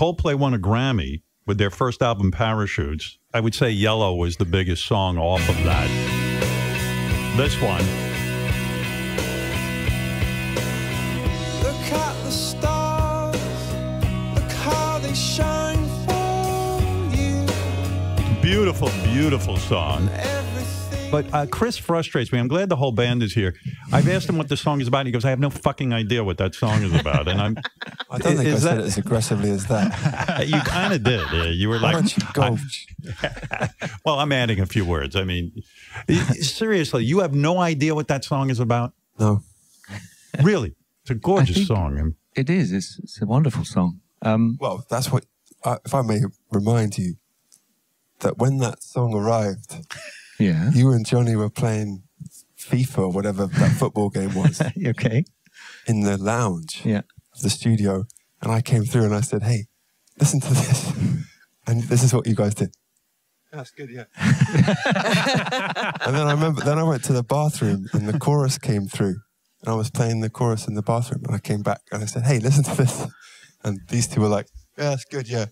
Coldplay won a Grammy with their first album, Parachutes. I would say Yellow was the biggest song off of that. This one. Look at the stars, look how they shine for you. Beautiful, beautiful song. Everything. But uh, Chris frustrates me. I'm glad the whole band is here. I've asked him what the song is about. And he goes, I have no fucking idea what that song is about. And I'm, I don't think I Is said that- it as aggressively as that. you kind of did. Yeah, you were Why like, don't you go? well, I'm adding a few words. I mean, seriously, you have no idea what that song is about? No. Really? It's a gorgeous song. It is. It's, it's a wonderful song. Um, Well, that's what, uh, if I may remind you, that when that song arrived, yeah. you and Johnny were playing FIFA or whatever that football game was okay. in the lounge Yeah. of the studio. And I came through and I said, hey, listen to this. And this is what you guys did. That's good, yeah. and then I remember, then I went to the bathroom and the chorus came through. And I was playing the chorus in the bathroom. And I came back and I said, hey, listen to this. And these two were like, yeah, that's good, yeah.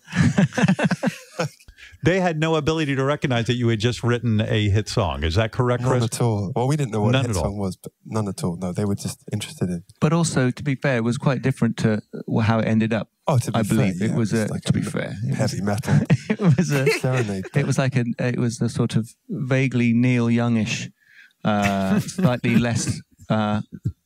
They had no ability to recognize that you had just written a hit song. Is that correct, Chris? None at all. Well, we didn't know what None a hit song was, but none at all. No, they were just interested in. But also, to be fair, it was quite different to uh, how it ended up. Oh, to be I fair, believe it yeah, was, uh, like to a be fair, heavy metal It was a. serenade. It was like a. It was a sort of vaguely Neil Youngish, uh, slightly less. Uh,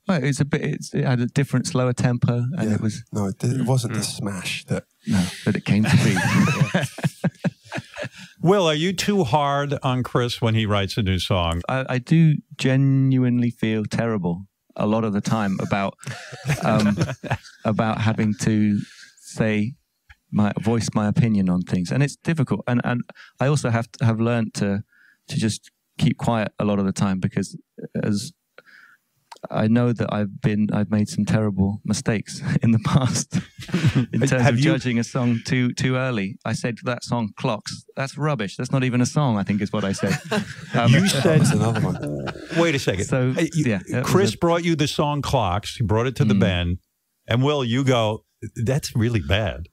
well, it's a bit. It's, it had a different, slower tempo, and Yeah. it was No, it, it wasn't the smash that. no that it came to be. Will, are you too hard on Chris when he writes a new song? I, I do genuinely feel terrible a lot of the time about um, about having to say my voice my opinion on things, and it's difficult. And and I also have to have learned to to just keep quiet a lot of the time because as I know that I've been I've made some terrible mistakes in the past in terms Have of you- judging a song too too early. I said that song clocks. That's rubbish. That's not even a song. I think is what I said. Um, You said, That's another one. wait a second. So, Uh, you- yeah, Chris a- brought you the song Clocks. He brought it to the Mm. band. And Will, you go, that's really bad.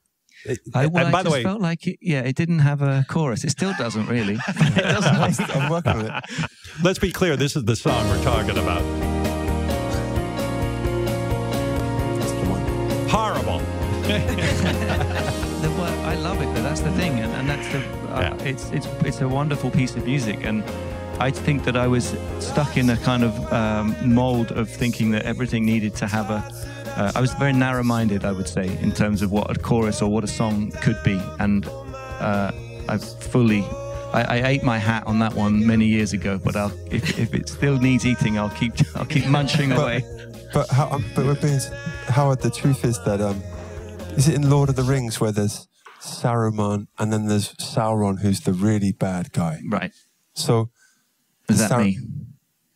I, well, and by I the way, felt like it, yeah, it didn't have a chorus. It still doesn't really. it doesn't. I'm working on it. let's be clear. This is the song we're talking about. Horrible. The, well, I love it, but that's the thing, and, and that's the. Uh, Yeah. It's it's it's a wonderful piece of music, and I think that I was stuck in a kind of um, mold of thinking that everything needed to have a. Uh, I was very narrow-minded, I would say, in terms of what a chorus or what a song could be, and uh, I've fully. I, I ate my hat on that one many years ago, but I'll, if, if it still needs eating, I'll keep I'll keep munching away. But how? Um, but we're being. Howard, the truth is that um, is it in Lord of the Rings where there's Saruman and then there's Sauron, who's the really bad guy. Right? So Is that Sar- me?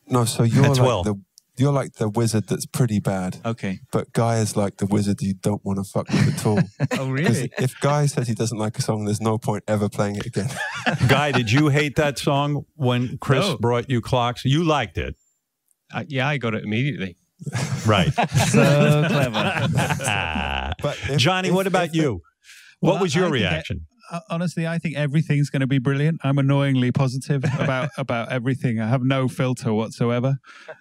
no, so you're That's like Will. the you're like the wizard that's pretty bad. Okay. But Guy is like the wizard you don't want to fuck with at all. Oh, 'Cause if Guy says he doesn't like a song, there's no point ever playing it again. Guy, did you hate that song when Chris No. brought you Clocks? You liked it. Uh, yeah, I got it immediately. Right. So clever. But if- Johnny, if- what about if the- you? What Well, was your think that- reaction? Uh, honestly, I think everything's going to be brilliant. I'm annoyingly positive about about everything. I have no filter whatsoever,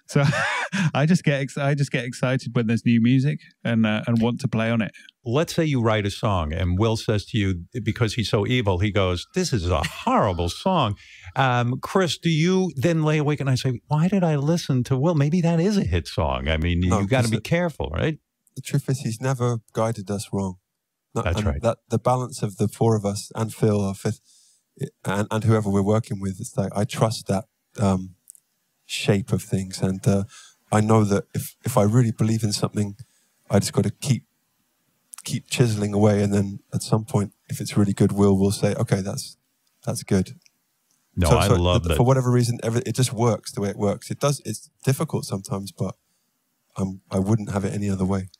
so I just get ex- I just get excited when there's new music and uh, and want to play on it. Let's say you write a song and Will says to you, because he's so evil, he goes, This is a horrible song. Um, Chris, do you then lay awake and I say, Why did I listen to Will? Maybe that is a hit song. I mean, No, you got to be it- careful, right? the truth is he's never guided us wrong. No- That's and right. That the balance of the four of us and Phil, our fifth, and, and whoever we're working with, it's like I trust that um, shape of things, and uh, I know that if if I really believe in something, I just got to keep keep chiseling away, and then at some point, if it's really good, Will will say, "Okay, that's that's good." No, So- I so love th- that. For whatever reason, every, it just works the way it works. It does. It's difficult sometimes, but um, I wouldn't have it any other way.